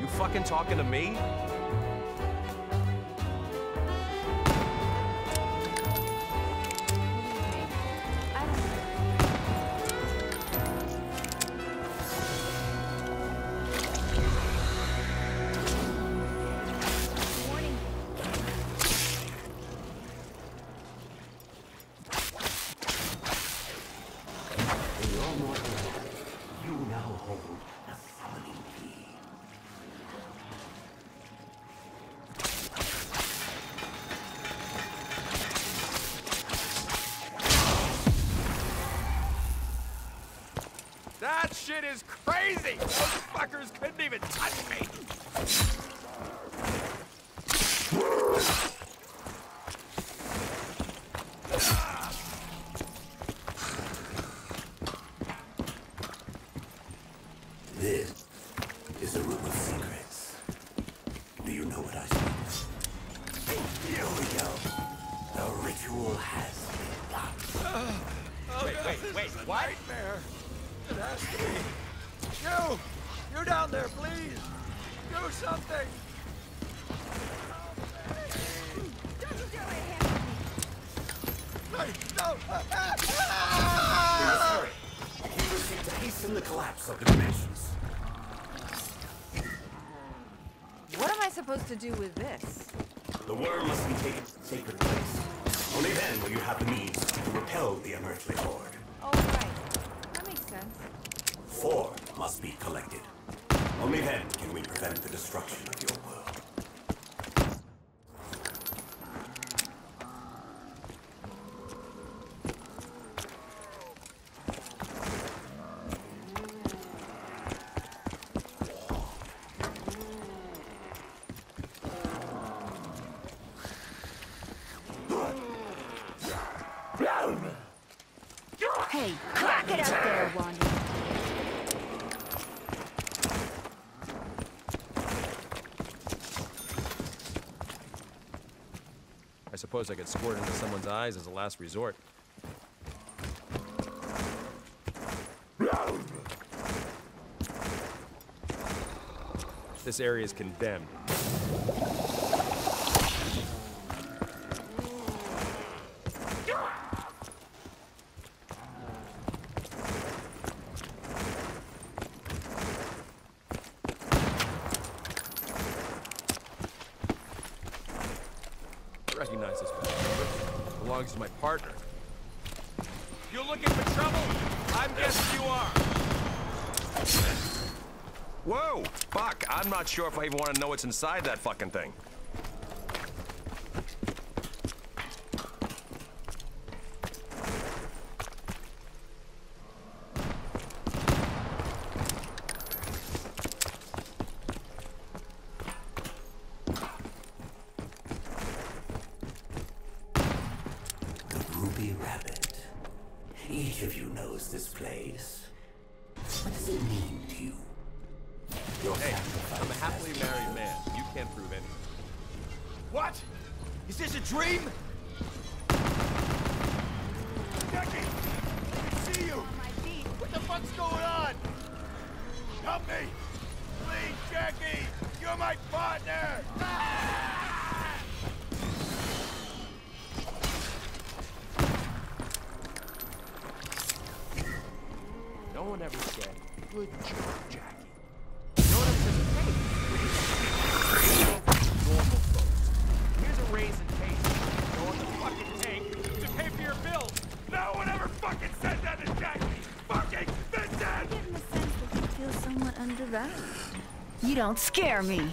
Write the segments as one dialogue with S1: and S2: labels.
S1: You fucking talking to me? Shit is crazy! Those fuckers couldn't even touch me!
S2: This is a room of secrets. Do you know what I see? Here we go. The ritual has begun.
S1: Wait, wait, wait, what?
S3: Nightmare. It has to be. You! You down there, please! Do something! Hey, no!
S2: Hurry! He will seek to hasten the collapse of the dimensions.
S4: What am I supposed to do with this?
S2: The worm must be taken to the sacred place. Only then will you have the means to repel the unearthly horde. Four must be collected. Only then can we prevent the destruction of your world.
S4: Hey, crack it up there, Wanda.
S1: Suppose I could squirt into someone's eyes as a last resort. This area is condemned. Recognize this. Belongs to my partner. You looking for trouble? I'm guessing you are. Whoa! Fuck, I'm not sure if I even want to know what's inside that fucking thing.
S2: The Ruby Rabbit. Each of you knows this place. What does it mean to you? Your
S1: Hey,
S2: sacrifice
S1: I'm a happily married man. You can't prove anything.
S3: What? Is this a dream? Jackie! I can see you! What the fuck's going on? Help me! Please, Jackie! You're my partner!
S4: You feel somewhat undervalued. You don't scare me.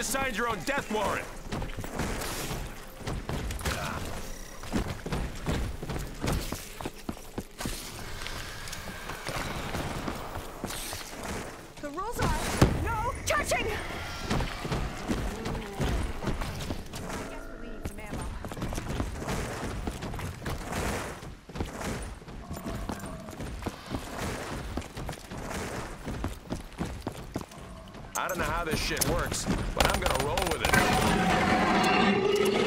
S1: just signed your own death warrant. The rules are no touching! I don't know how this shit works, I'm gonna roll with it.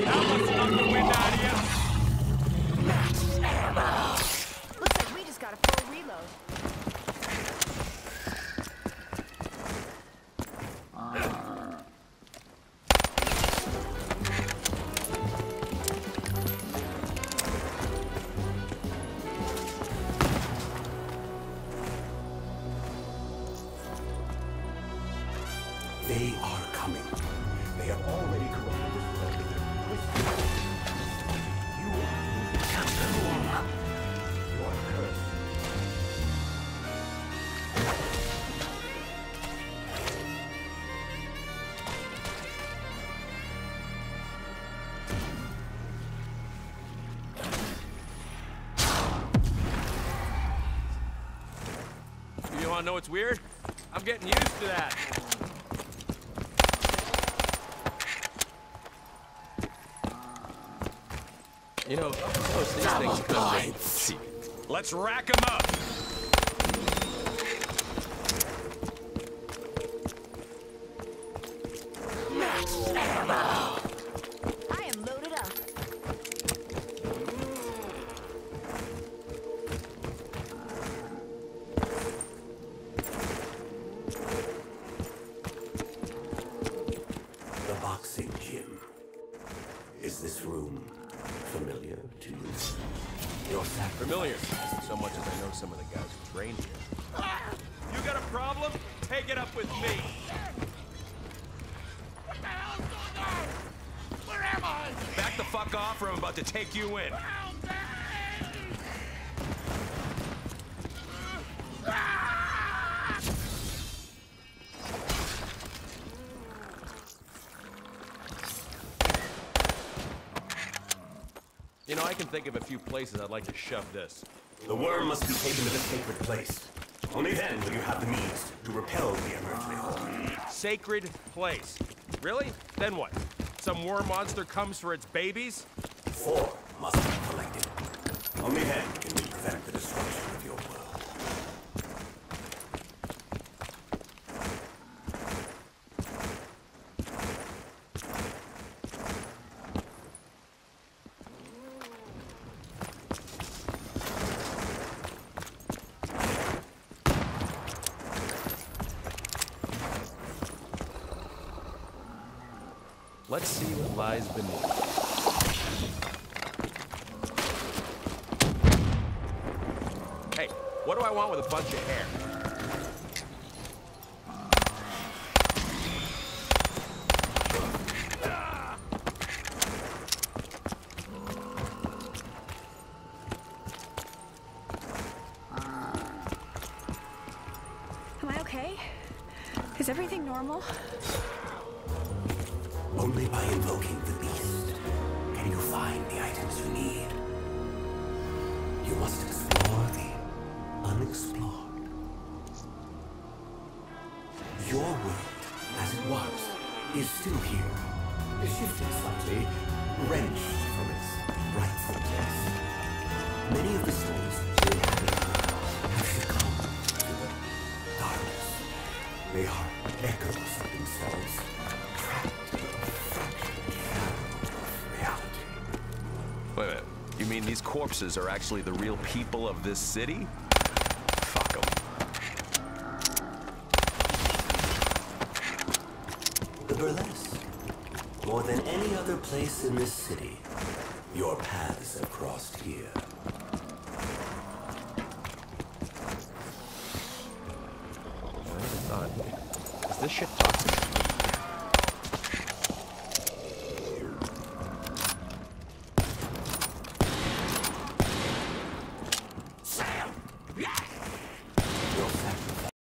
S3: That must knock the wind out of you.
S4: Looks like we just got a full reload.
S2: They are. They have You. You
S1: wanna know what's weird? I'm getting used to that. You know, most these things come in cheap. Let's rack 'em up.
S4: I
S2: sacrifice.
S1: Familiar. So much as I know some of the guys who train here.
S3: You got a problem? Take it up with me. What the hell's going on? Where am I?
S1: Back the fuck off or I'm about to take you in.
S3: Help
S1: I can think of a few places I'd like to shove this.
S2: The worm must be taken to the sacred place. Only then will you have the means to repel the unearthly horde.
S1: Sacred place. Really? Then what? Some worm monster comes for its babies?
S2: Four must be collected. Only then can we prevent the destruction of your world.
S1: Let's see what lies beneath. Hey, what do I want with a bunch of hair?
S4: Am I okay? Is everything normal?
S2: Only by invoking the beast can you find the items you need. You must explore the unexplored. Your world, as it was, is still here. Shifted slightly, wrenched from its rightful place. Many of the souls you have succumbed to the darkness. They are echoes of themselves,
S1: mean these corpses are actually the real people of this city? Fuck them.
S2: The burlesque. More than any other place in this city, your paths have crossed here.
S1: I never thought. Is this shit toxic?